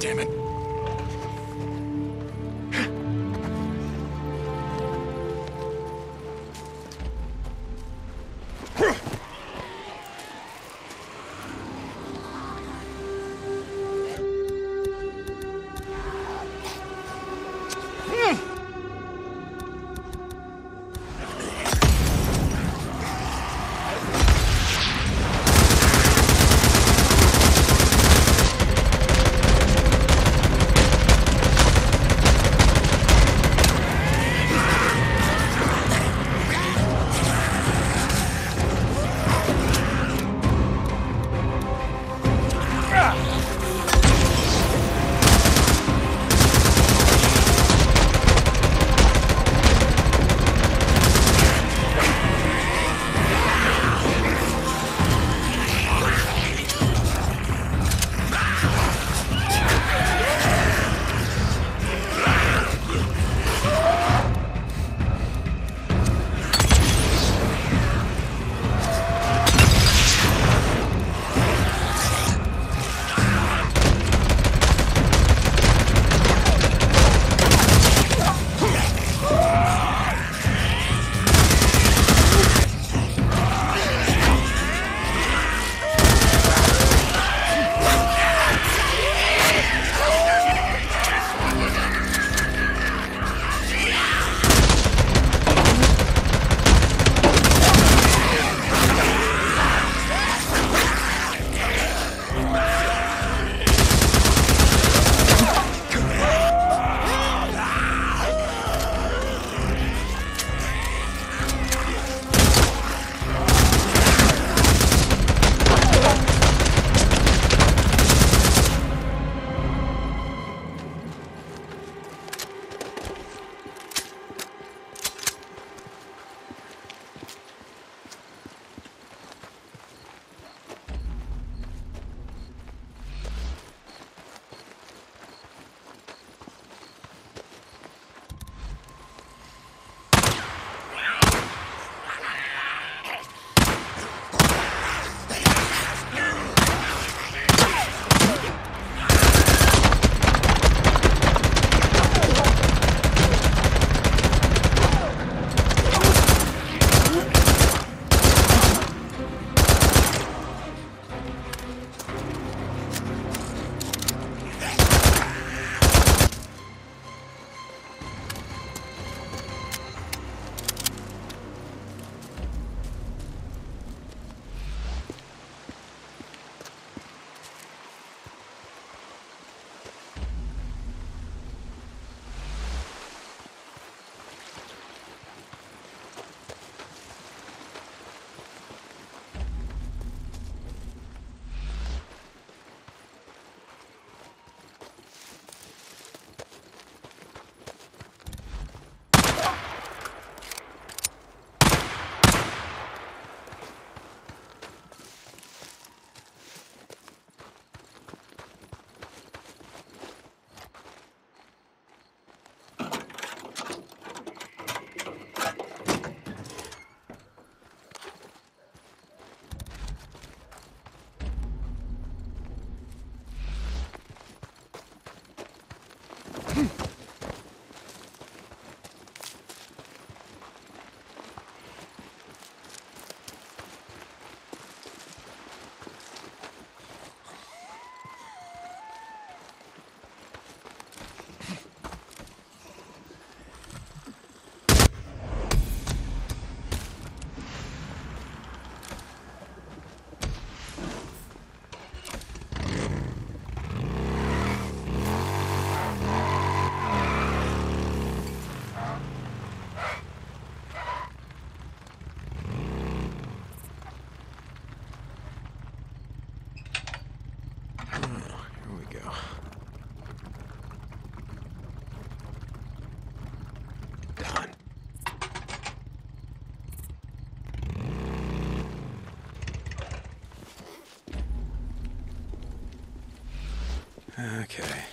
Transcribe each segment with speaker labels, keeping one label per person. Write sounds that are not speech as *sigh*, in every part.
Speaker 1: damn it. Okay.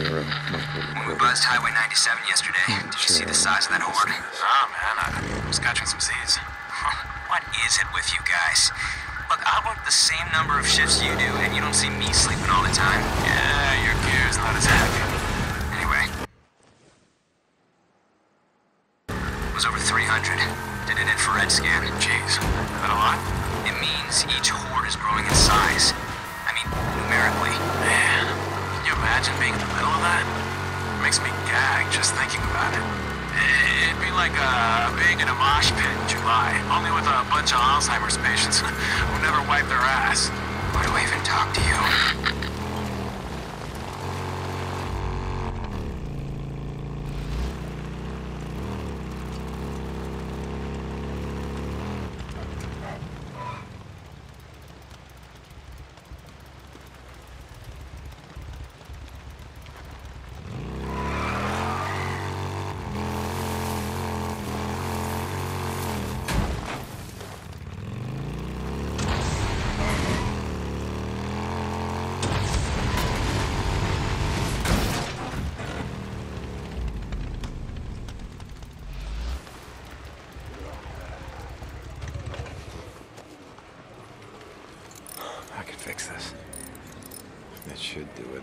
Speaker 1: Another Nero micro
Speaker 2: When we buzzed Highway 97 yesterday, did you see the size of that horde?
Speaker 3: Oh, man, I was catching some seeds. *laughs*
Speaker 2: What is it with you guys? Look, I work the same number of shifts you do, and you don't see me sleeping all the time.
Speaker 3: Yeah, your gear's not as heavy. Makes me gag just thinking about it. It'd be like uh, being in a mosh pit in July, only with a bunch of Alzheimer's patients *laughs* who never wipe their ass.
Speaker 2: Why do we even talk to you?
Speaker 1: I can fix this. That should do it.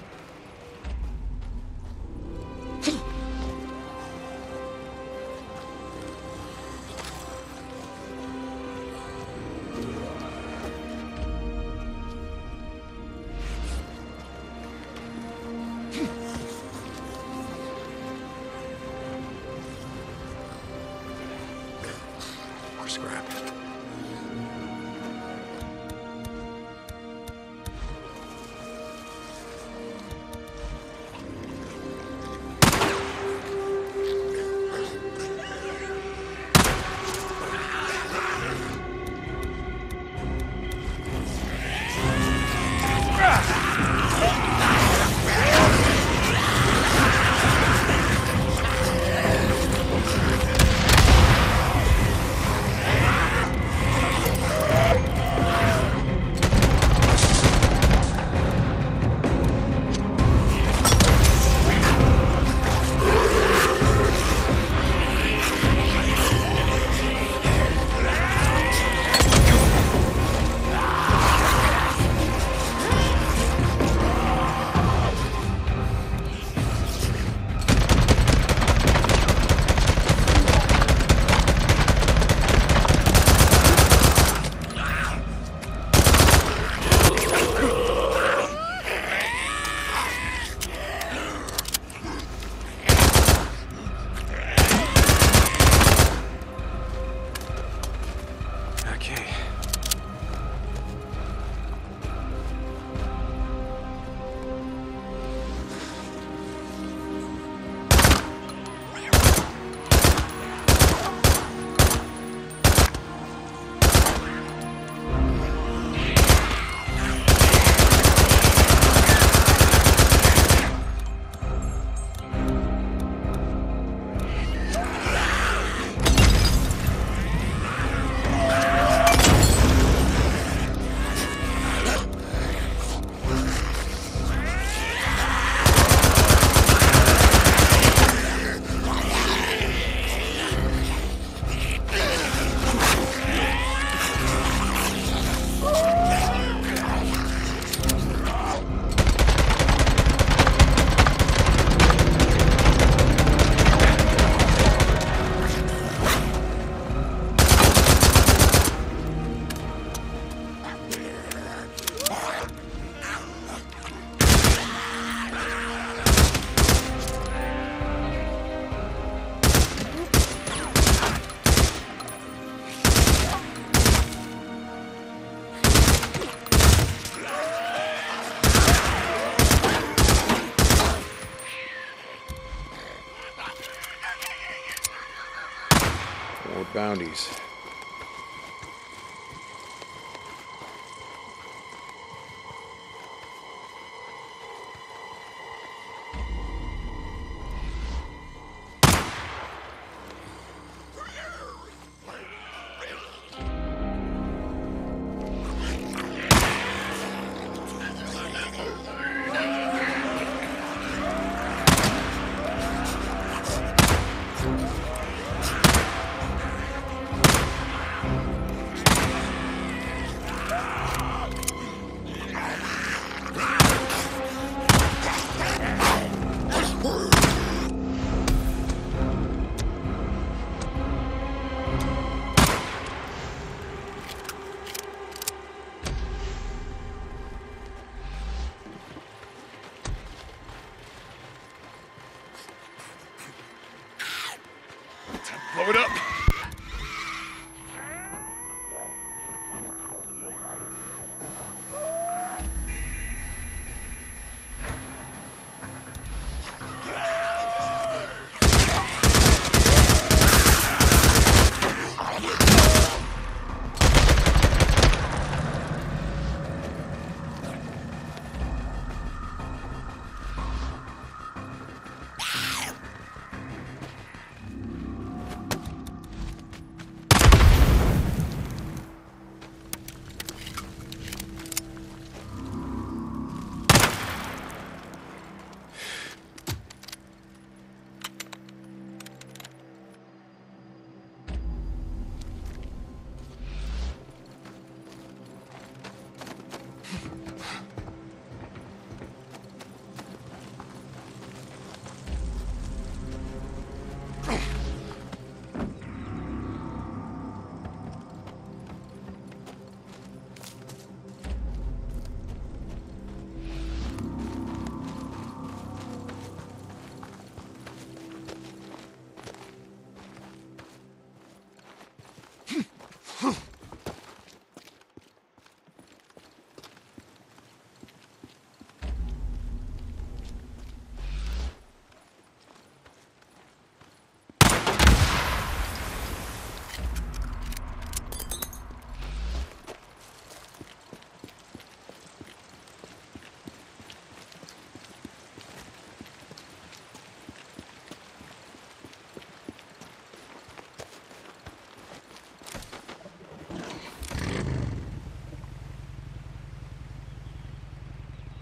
Speaker 1: More